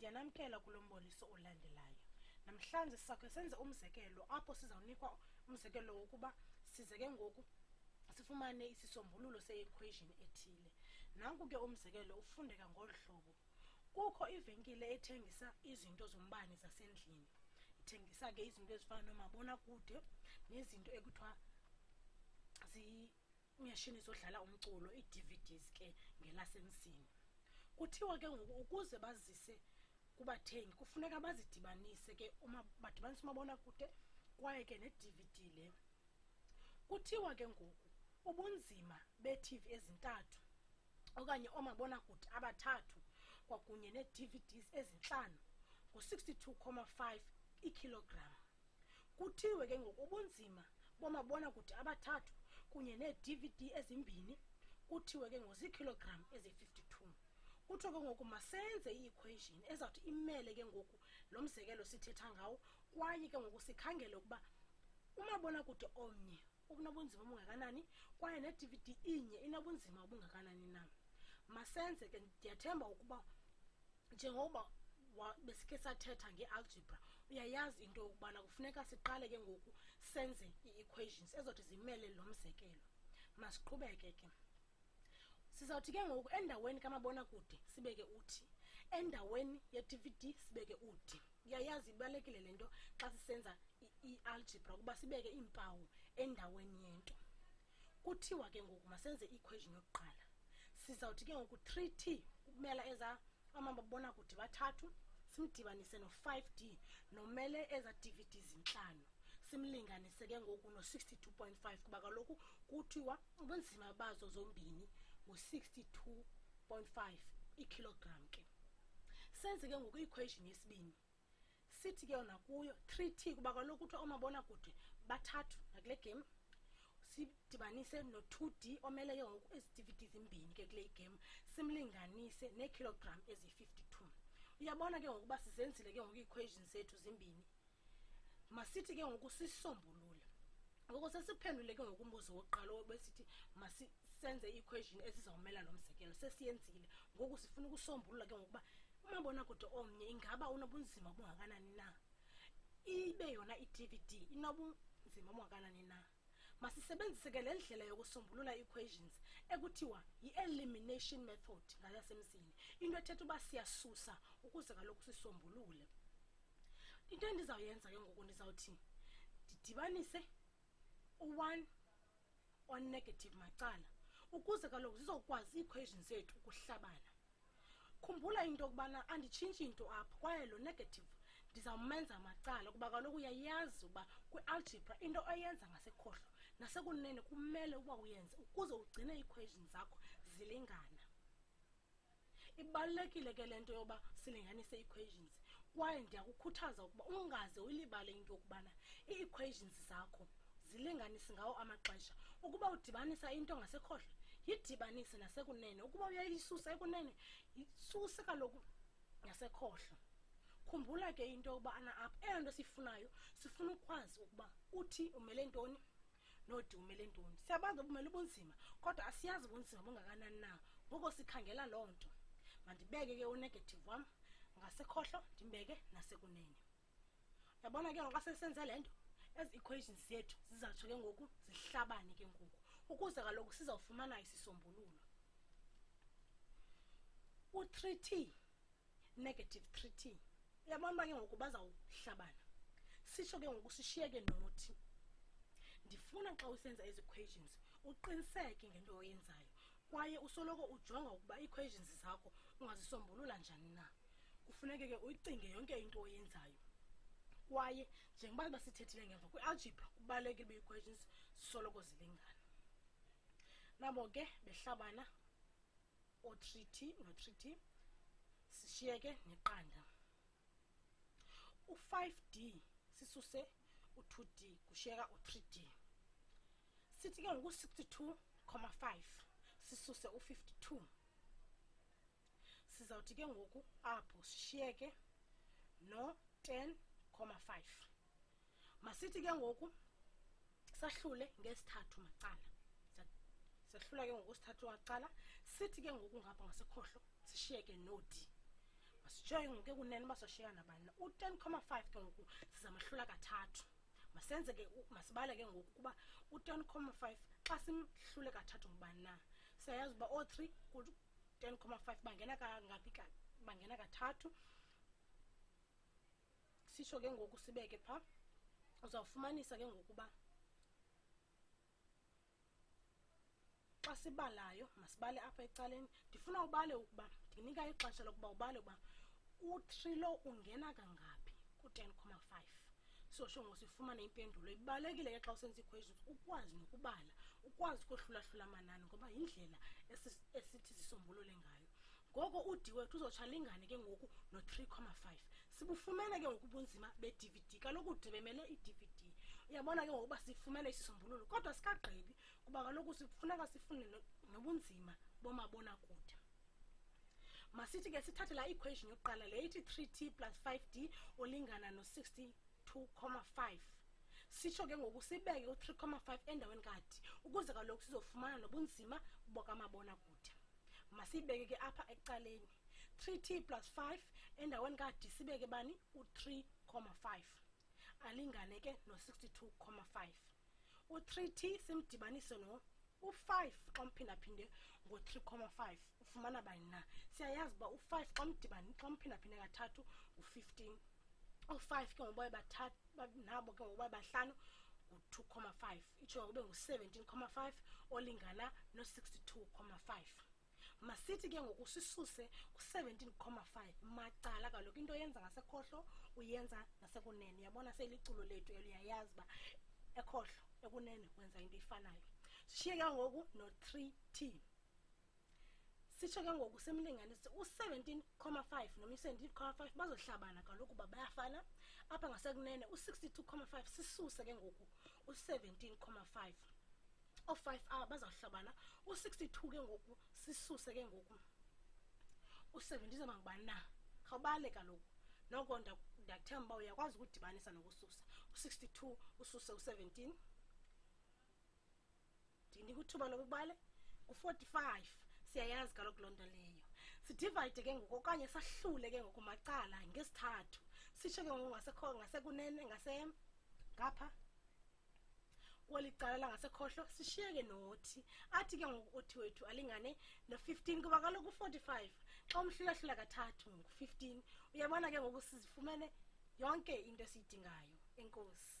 ndiyanamkela kulo mboniso olandelayo. Namhlanje sizakhe senze umzekelo apho sizawunikwa umzekelo wokuba size ke ngoku sifumane isisombululo se-equation ethile. Nanku ke umzekelo ufundeka ngolu hlobo. Kukho ivenkile ethengisa izinto zombane zasendlini. Ithengisa ke izinto ezifana noomabonakude nezinto ekuthiwa ziimashini zodlala umculo ii-dvds ke ngelasemsini kuthiwa ke ngoku ukuze bazise kubathengi kufuneka bazidibanise ke uma badibanise umabonakude kwaye ke ne-dvd le. Kuthiwa ke ngoku ubunzima beetv ezintathu okanye oomabonakude abathathu kwakunye nee-dvds ezintlanu ngu-62,5 ikilogram. Kuthiwe ke ngoku ubunzima bomabonakude abathathu kunye nee-dvd ezimbini kuthiwe ke ngoziikhilogram eziyi-52 kuthiwa ke ngoku masenze i-equation ezawuthi imele ke ngoku lo mzekelo sithetha ngawo. Kwaye ke ngoku sikhangele ukuba umabonakude omnye unobunzima obungakanani kwaye ne-dvd inye inobunzima obungakanani na? Masenze ke ndiyathemba ukuba njengoba besikhe sathetha nge-algebra uyayazi into yokubana kufuneka siqale ke ngoku senze ii-equations ezothi zimele lo mzekelo. Masiqhubeke ke sizawuthi ke ngoku endaweni kamabonakude sibeke uthi endaweni ye-dvd sibeke udi uyayazi ibalulekile le nto xa sisenza i-algebra ukuba sibeke iimpawu endaweni yento. Kuthiwa ke ngoku masenze i-equation yokuqala. Sizawuthi ke ngoku 3 t kumela eza amabonakude bathathu simdibanise no-5 d nomele eza dvd zintlanu simlinganise ke ngoku no-62.5 kuba kaloku kuthiwa ubunzima bazo zombini ngu-62.5 ikilogram ke. Senze ke ngoku i-equation yesibini. Sithi ke nakuyo 3 t kuba kaloku kuthiwa oomabonakude bathathu nakule game sidibanise no-2 d omele ke ngoku ezi dvd zimbini ke kule game simlinganise neekilogram eziyi-52 uyabona ke ngoku uba sizenzile ke ngoku ii-equation zethu zimbini? Masithi ke ngoku sisombulule. Ngoko sesiphendule ke ngokumbuzo wokuqala besithi masisenze i-equation esizawumela lo mzekelo sesiyenzile. Ngoku sifuna ukusombulula ke ngokuba umabonakude omnye ingaba unobunzima obungakanani na? Ibe yona i-dvd inobunzima obungakanani na? Masisebenzise ke le ndlela yokusombulula equations ekuthiwa yi-elimination method ngalasemzini into ethetha uba siyasusa ukuze kaloku sisombulule. Into endizawuyenza ke ngoku ndizawuthi ndidibanise u-one onegative macala ukuze kaloku zizokwazi ii-equations zethu ukuhlabana khumbula into yokubana anditshintshi into apho kwaye lo negative ndizawumenza macala kuba kaloku uyayazi uba kwi-algebra into oyenza ngasekhohlo nasekunene kumele uba uyenze ukuze ugcine ii-equation zakho zilingana. Ibalulekile ke le nto yoba silinganise ii-equations kwaye ndiyakukhuthaza ukuba ungaze uyilibale into yokubana ii-equations zakho zilinganise ngawo amaxesha. Ukuba udibanisa into ngasekhohlo yidibanise nasekunene. Ukuba uyayisusa ekunene yisuse kaloku ngasekhohlo khumbula ke into yokubana apha eyona nto siyifunayo sifuna ukwazi ukuba uthi umele ntoni nodi umele ntoni. Siyabazi ubumele ubunzima kodwa asiyazi ubunzima bungakanani na. Ngoko sikhangela loo nto. Mandibeke ke unegative wam ngasekhohlo ndimbeke nasekunene. Uyabona ke ngoxa sesenze le nto ezi equations zethu zizatsho ke ngoku zihlabane ke ngoku. Ukuze kaloku sizawufumana isisombululo. U-3 t negative 3 t. Uyabona uba ke ngoku bazawuhlabana? Sitsho ke ngoku sishiyeke nothi ndifuna xa usenza ezi equations uqiniseke ngento oyenzayo kwaye usoloko ujonga ukuba ii-equations zakho ungazisombulula njani na. Kufuneke ke uyicinge yonke into oyenzayo. Kwaye njengoba basithethile ngemva kwi-algebra kubalulekile uba ii-equations zisoloko zilingana nabo ke behlabana o-3 t no-3 t sishiyeke neqanda u-5 d sisuse u-2 d kushiyeka u-3 d. Sithi ke ngoku-62 5 sisuse u-52 sizawuthi ke ngoku apho sishiyeke no-10 5 masithi ke ngoku sahlule ngesithathu macala. Sehlula ke ngoku sithathu macala sithi ke ngoku ngapha ngasekhohlo sishiyeke no-d. Masitshoye ngoku ekunene basoshiyana nabani na. U-ten comma five ke ngoku sizamahlula kathathu. Masenze ke u- masibale ke ngoku ukuba u-ten comma five xa simhlule kathathu ngubani na. Siyayazi uba oo-three ku-ten comma five bangena kangaphi ka bangena kathathu. Sitsho ke ngoku sibeke phaa uzawufumanisa ke ngokuba xa sibalayo masibale apha ecaleni ndifuna ubale ukuba ndinika ixesha lokuba ubale ukuba u-three lo ungena kangaphi ku-ten comma five. Sosho ngosifumane impendulo ibalulekile ke xa usenza ii-questions ukwazi nokubala ukwazi ukohlulahlula amanani ngoba yindlela esi- esithi sisombulule ngayo. Ngoko udi wethu uzotsho alingane ke ngoku no-three comma five. Sibufumene ke ngoku ubunzima be-d v d. Kaloku ude bemele i-d v d. Uyabona ke ngokuba sifumene isisombululo kodwa sikagqibi kuba kaloku sifuneka sifunde nobunzima bomabonakude. Masithi ke sithathe la equation yokuqala le ithi 3t plus 5d olingana no-62.5 sitsho ke ngoku sibeke u-3.5 endaweni kadi ukuze kaloku sizofumana nobunzima bokamabonakude masiyibeke ke apha ecaleni 3t plus 5 endaweni kadi sibeke bani? u-3.5 alingane ke no-62.5 u-3t simdibanise no u-5 xa mphindaphinde ngo-3,5 ufumana bani na? Siyayazi uba u-5 xa mdibani xa mphindaphinde kathathu u-15 u-5 ke ngoba nabo ke ngoba bahlanu ngu-2,5 itsho ngokube ngu-17,5 olingana no-62,5 masithi ke ngoku sisuse ku-17,5 macala kaloku into yenza ngasekhohlo uyenza ngasekunene. Yabona seliculo lethu eliyayazi uba ekhohlo. Ekunene wenza into efanayo. Sishiye ke ngoku no-3 t. Sitsho ke ngoku simlinganise u-17 comma 5 noma i-17 comma 5 bazohlabana kaloku uba bayafana. Apha ngasekunene u-62 comma 5 sisuse ke ngoku u-17 comma 5 oo-5 aba bazawuhlabana u-62 ke ngoku sisuse ke ngoku u-17 izawuba ngubani na. Khawubale kaloku. Noko nda- ndiyathemba uba uyakwazi ukudibanisa nokususa. U-62 ususe u-17 ndinika uthuba lokubale u-45 siyayazi kaloku loo nto leyo. Sidivayide ke ngoku okanye sahlule ke ngoku macala ngesithathu. Sitsho ke ngoku ngasekho- ngasekunene ngase ngapha. Kweli cala langasekhohlo sishiyeke nothi. Athi ke ngoku uthi wethu alingane no-15 kuba kaloku u-45 xa umhlulahlula kathathu ngu-15 uyabona ke ngoku sizifumene yonke into esiyidingayo. Enkosi.